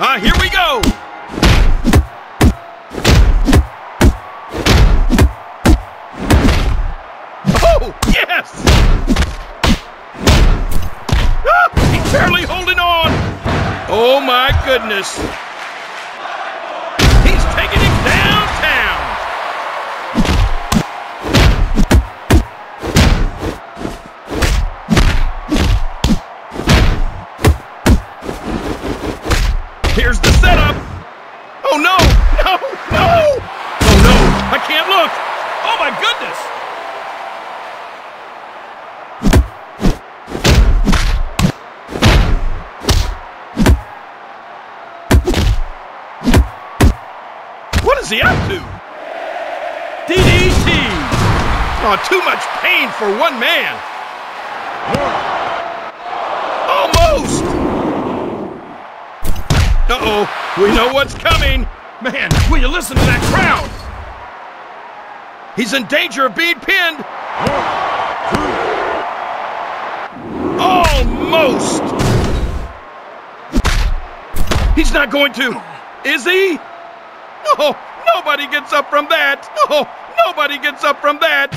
Ah, here we go. Oh, yes! Ah, he's barely holding on. Oh, my goodness. No, no, no! Oh no, I can't look. Oh my goodness! What is he up to? DDT! Oh, too much pain for one man. Almost! Uh-oh, we know what's coming. Man, will you listen to that crowd? He's in danger of being pinned. Almost! He's not going to. Is he? Oh, nobody gets up from that. Oh, nobody gets up from that.